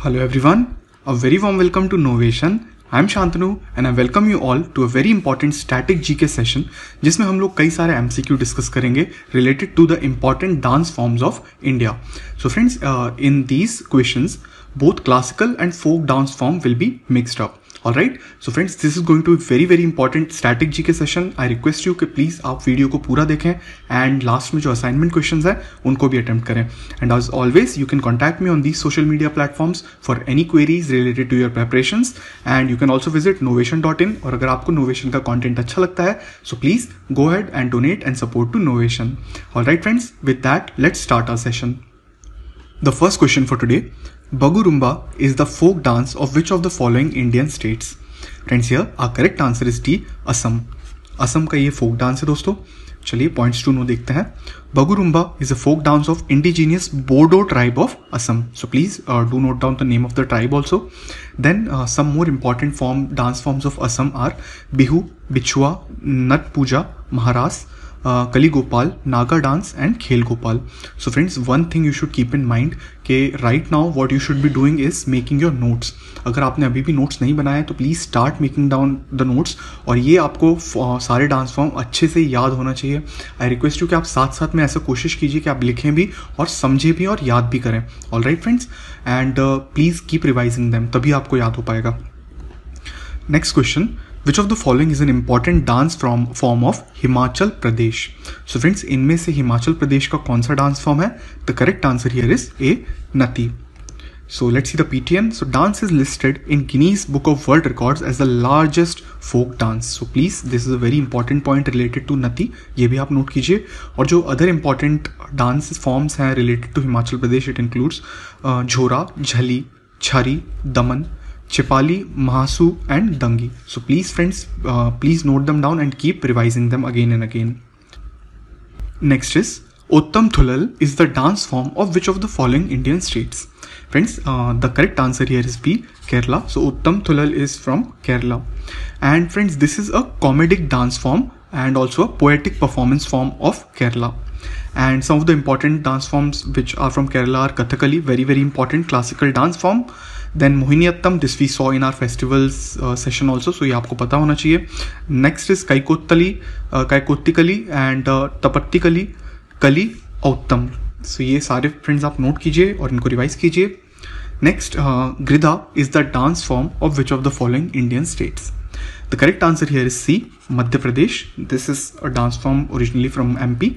Hello everyone, a very warm welcome to Novation. I am Shantanu and I welcome you all to a very important static G K session जिसमें हम लोग कई सारे MCQ discuss करेंगे related to the important dance forms of India so friends in these question both classical and folk dance form will be mixed up. All right so friends, this is going to very very very important static gk session. I request you कि please आप video को पूरा देखें and last में जो assignment question है, उनको भी अटेम्प्ट करें. And as always you can contact me on these social media platforms for any queries related to your preparation and you can also visit Novation dot in और अगर आपको Novation का content अच्छा लगता है so please go ahead and donate and support to Novation all right friends with that let's start our session The first question for today. Bagurumba is the folk dance of which of the following Indian states? Friends, here our correct answer is D, Assam. Assam का ये folk dance है दोस्तों. चलिए points to know देखते हैं. Bagurumba is a folk dance of indigenous Bodo tribe of Assam so please do note down the name of the tribe also then some more important form dance forms of Assam are Bihu Bichhua Natpuja महारास कली Gopal Naga dance and Khel Gopal so friends one thing you should keep in mind कि right now what you should be doing is making your notes अगर आपने अभी भी notes नहीं बनाए तो please start making down the notes और ये आपको सारे डांस फॉर्म अच्छे से याद होना चाहिए। आई रिक्वेस्ट यू कि आप साथ साथ में ऐसा कोशिश कीजिए कि आप लिखें भी और समझें भी और याद भी करें। All right friends and please keep revising them तभी आपको याद हो पाएगा। Next question which of the following is an important dance from form of Himachal Pradesh so friends इनमें से हिमाचल प्रदेश का कौन सा डांस फॉर्म है the correct answer here is A Nati So let's see the PTN. So dance is listed in Guinness Book of World Records as the largest folk dance. So please, this is a very important point related to Nati. ये भी आप note कीजिए और जो other important dance forms हैं related to Himachal Pradesh it includes Jhora झली छरी Daman Chipali, Mahasu and Dangi. So please friends, uh, please note them down and keep revising them again and again. Next is Uttam Thulal is the dance form of which of the following Indian states? Friends, uh, the correct answer here is B, Kerala. So Uttam Thulal is from Kerala. And friends, this is a comedic dance form and also a poetic performance form of Kerala. And some of the important dance forms which are from Kerala are Kathakali, very very important classical dance form. Then Mohiniyattam this we saw in our festivals session also so ये आपको पता होना चाहिए। Next is Kaikottikali Kaikottikali and Thappattikali Kaliyattam so ये सारे friends आप note कीजिए और इनको रिवाइज कीजिए। Next Gridha is the dance form of which of the following Indian states the correct answer here is C Madhya Pradesh this is a dance form originally from M P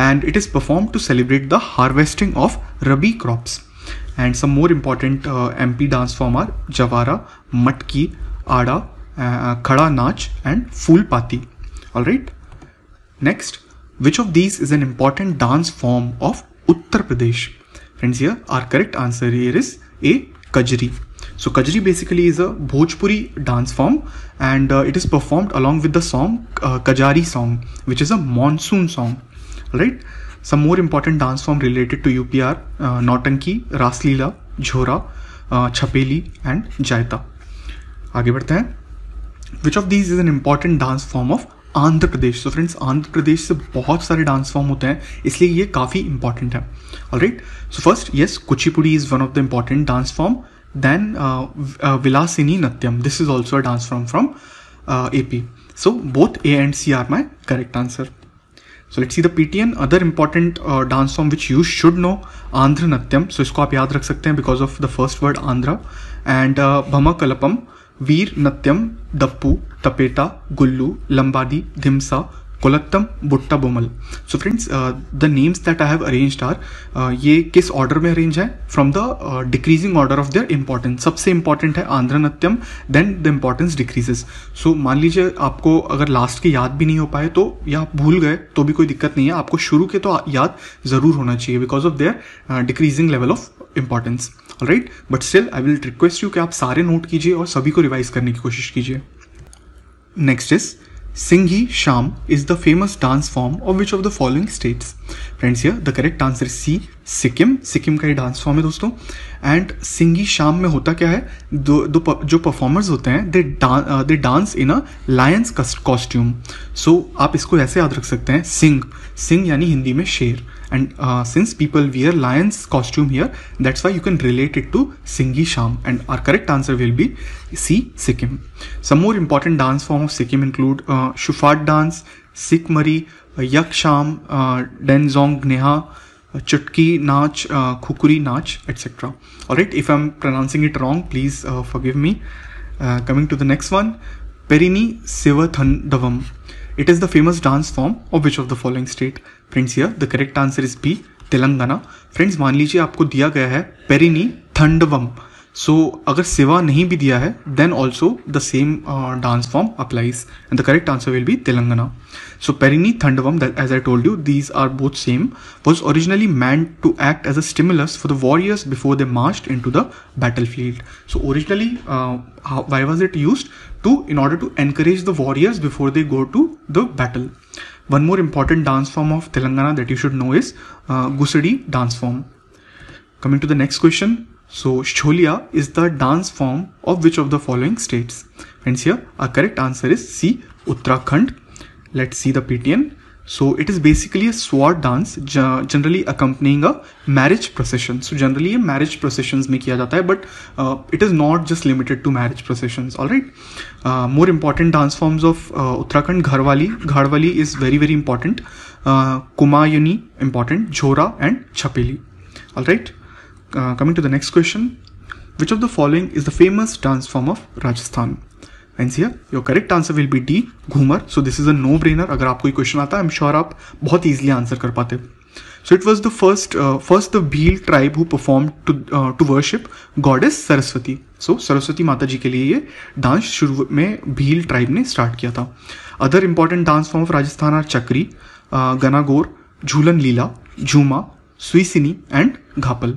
and it is performed to celebrate the harvesting of rabi crops. And some more important uh, MP dance form are Javara, Matki, Ada, uh, Khada Nach and Fool Pati. Alright. Next, which of these is an important dance form of Uttar Pradesh? Friends here, our correct answer here is A. Kajri. So Kajri basically is a Bhojpuri dance form and uh, it is performed along with the song uh, Kajari song which is a monsoon song. Right. Some more important dance form related to UP are uh, Nautanki, Rasleela, Jhora, uh, Chapeli and Jaita. आगे बढ़ते हैं। Which of these is an important dance form of Andhra Pradesh so friends Andhra Pradesh से बहुत सारे dance form होते हैं इसलिए ये काफ़ी इंपॉर्टेंट है। All right so first yes Kuchipudi is one of the important dance form then Vilasini Natyam this is also a dance form from A P so both A and C are my correct answer so let's see the PTN other important dance form which you should know Andhra Natyam so इसको आप याद रख सकते हैं because of the first word Andhra and Bhama Kalapam Veera Natyam Dappu Tappeta Gullu Lambadi Dhimsa Kolattam Butta Bommalu. So friends the names that I have arranged are ये किस order में arrange है? From the decreasing order of their importance सबसे important है Andhra Natyam then the importance decreases so मान लीजिए आपको अगर लास्ट के याद भी नहीं हो पाए तो या आप भूल गए तो भी कोई दिक्कत नहीं है। आपको शुरू के तो याद ज़रूर होना चाहिए because of their decreasing level of importance right but still I will request you कि आप सारे नोट कीजिए और सभी को रिवाइज करने की कोशिश कीजिए। Next is Singhi Sham is the famous dance form of which of the following states? Friends here the correct answer is C Sikkim Sikkim का ये डांस फॉर्म है दोस्तों एंड सिंगी शाम में होता क्या है दो, दो जो परफॉर्मर्स होते हैं they they dance in a lions costume so आप इसको ऐसे याद रख सकते हैं Singh. Singh यानी हिंदी में शेर and uh, since people wear lion's costume here that's why you can relate it to Singhi Sham and our correct answer will be C Sikkim some more important dance form of Sikkim include uh, Shufat dance Sikh Mari uh, Yak Sham uh, Denzong Neha Chutki Nach, uh, Khukuri Nach, etc. Alright, if I'm pronouncing it wrong, please uh, forgive me. Uh, coming to the next one, Perini Sivathandavam. It is the famous dance form of which of the following state? Friends here, the correct answer is B Telangana friends मान लीजिए आपको दिया गया है Perini Thandavam सो अगर सिवा नहीं भी दिया है then also the same dance form applies and the correct answer will be Telangana so Perini Thandavam as I told you these are both same was originally meant to act as a stimulus for the warriors before they march into the battlefield so originally why was it use to in order to encourage the warriors before they go to the battle. One more important dance form of Telangana that you should know is uh, Gusadi dance form. Coming to the next question. So Sholia is the dance form of which of the following states? Friends here, our correct answer is C, Uttarakhand. Let's see the PTN. So it is basically a sword dance generally accompanying a marriage procession so generally ये marriage procession में किया जाता है but it is not just limited to marriage procession all right more important dance forms of Uttarakhand Garhwali Garhwali is very very important Kumaoni important Jhora and Chhapeli all right coming to the next question which of the following is the famous dance form of Rajasthan and here your correct answer will be D Ghoomar so this is a no brainer अगर आपको कोई question आता है I am sure आप बहुत easily answer कर पाते so it was the first first the Bhil tribe who perform to to worship god is Saraswati so Saraswati Mata ji के लिए ये डांस शुरू में भील ट्राइब ने स्टार्ट किया था other important dance form of Rajasthan are Chakri Gangaur Jhulan Leela Jhuma Suisini and Ghapal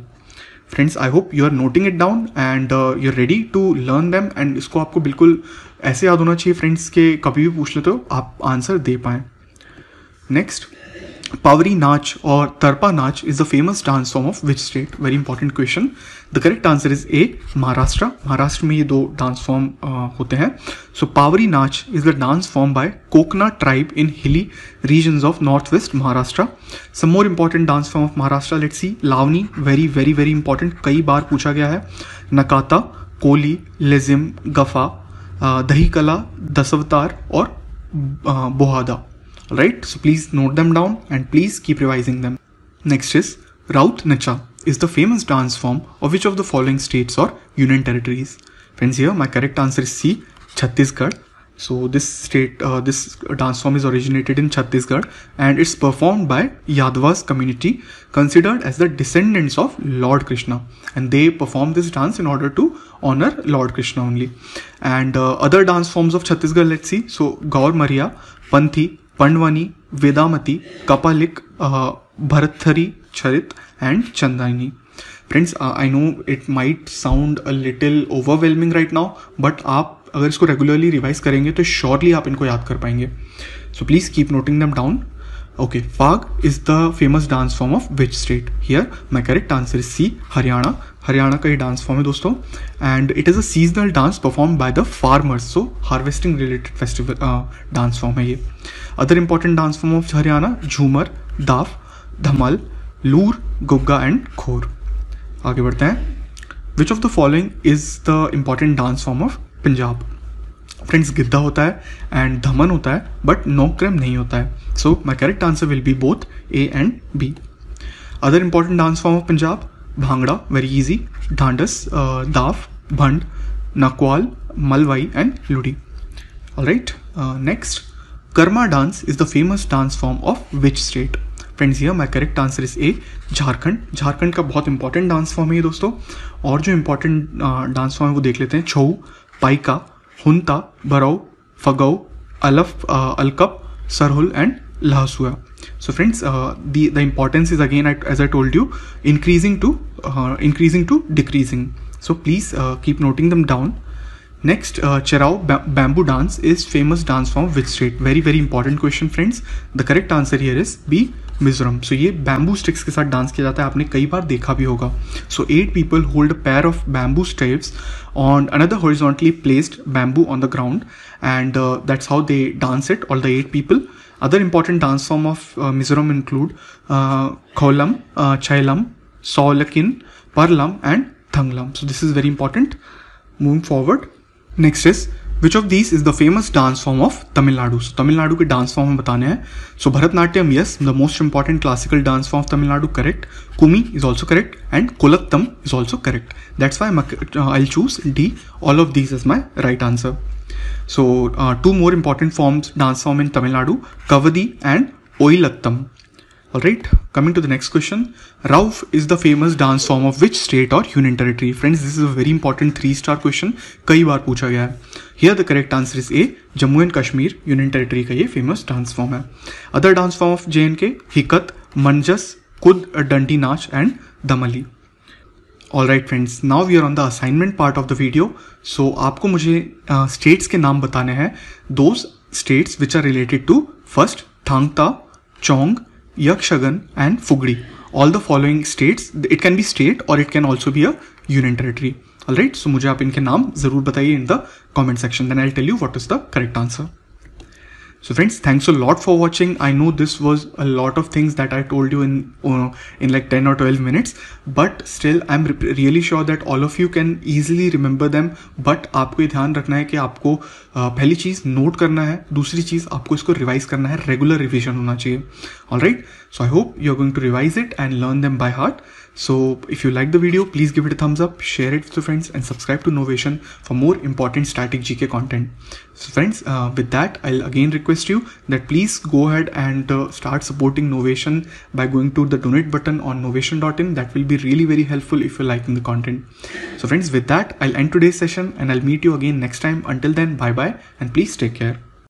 friends I hope you are noting it down and you are ready to learn them and इसको आपको बिल्कुल ऐसे याद होना चाहिए friends के कभी भी पूछ लेते हो, आप आंसर दे पाए। नेक्स्ट पावरी नाच और Tarpa Nach is the famous dance form of which state very important question the correct answer is A Maharashtra Maharashtra में ये दो डांस फॉर्म होते हैं। So Pawri Nach is the dance form by Kokna tribe in hilly region of north west Maharashtra some more important dance form of Maharashtra let see Lavani very very very important कई बार पूछा गया है। नकाता कोली लेजिम गफा दही कला दसवतार और Bohada right? So please note them down and please keep revising them. Next is raut nacha is the famous dance form of which of the following states or union territories? Friends here my correct answer is c chhattisgarh. So this state uh, this dance form is originated in chhattisgarh and it's performed by yadavas community considered as the descendants of lord krishna. And they perform this dance in order to honor lord krishna only. And uh, other dance forms of chhattisgarh let's see. So gaur maria panthi Vedamati, Kapalik, uh, Bharathari, Charit, and Chandani. Friends I know it might sound a little overwhelming right now but आप अगर इसको regularly revise करेंगे तो surely आप इनको याद कर पाएँगे। So please keep noting them down okay Phag is the famous dance form of which state here my correct answer is C Haryana Haryana का ये डांस फॉर्म है दोस्तों। And it is a seasonal dance perform by the farmers so harvesting related festival dance form है ये। Other important dance form of Haryana, Jhumar, Daph, Dhamal, lure, Gugga and Khor. आगे बढ़ते हैं। Which of the following is the important dance form of Punjab friends Giddha होता है and धमन होता है but no क्रम नहीं होता है। So my correct answer will be both A and B other important dance form of Punjab Bhangra very easy Dhandas Daph Bhand Naqqal Malwai and Luddi right next Karma dance is the famous dance form of which state friends here my correct answer is A Jharkhand Jharkhand का बहुत important dance form है ये दोस्तों। और जो important dance form है वो देख लेते हैं। Chhau Paika Hunta Barao Phagua अलफ Alkap Sarhul and Lhasua. So friends, uh, the the importance is again as I told you, increasing to uh, increasing to decreasing. So please uh, keep noting them down. Next, uh, Charao ba bamboo dance is famous dance form which state? Very very important question, friends. The correct answer here is B. Mizoram. So ये bamboo sticks के साथ dance किया जाता है। आपने कई बार देखा भी होगा। So eight people hold pair of bamboo steps on another horizontally placed bamboo on the ground and that's how they dance it all the eight people other important dance form of Mizoram include Khuallam Chheihlam Solakia Parlam and Tlanglam so this is very important moving forward next is which of these is the famous dance form of Tamil Nadu so Tamil Nadu के dance form में बताने हैं so Bharatanatyam yes the most important classical dance form of Tamil Nadu correct Kummi is also correct and Kolattam is also correct that's why I choose D all of these is my right answer so two more important forms dance form in Tamil Nadu Kavadi and Oyilattam Alright, coming to the next question. Rauf is the famous dance form of which state or union territory? Friends, this is a very important three star question. कई बार पूछा गया है Here the correct answer is A. Jammu and Kashmir union territory का ये famous dance form है Other dance form of JNK, Hikat, Manjas, Kud, Danti Nach and Damali. Alright friends, now we are on the assignment part of the video. So आपको मुझे uh, states के नाम बताने हैं those states which are related to first Thangta, Chong, Yakshagan and Fugri. All the following states, it can be state or it can also be a union territory. Alright, so मुझे आप इनके नाम ज़रूर बताइए in the comment section. Then I'll tell you what is the correct answer. So friends, thanks a lot for watching. I know this was a lot of things that I told you in uh, in like 10 or 12 minutes, but still I'm re really sure that all of you can easily remember them. But ये ध्यान रखना है कि आपको uh, पहली चीज़ note करना है दूसरी चीज़ आपको इसको रिवाइज करना है रेगुलर रिविजन होना चाहिए all right so I hope you are going to revise it and learn them by heart So if you like the video, please give it a thumbs up, share it with your friends and subscribe to Novation for more important static GK content. So friends, uh, with that, I'll again request you that please go ahead and uh, start supporting Novation by going to the donate button on novation.in. That will be really very helpful if you're liking the content. So friends, with that, I'll end today's session and I'll meet you again next time. Until then, bye bye and please take care.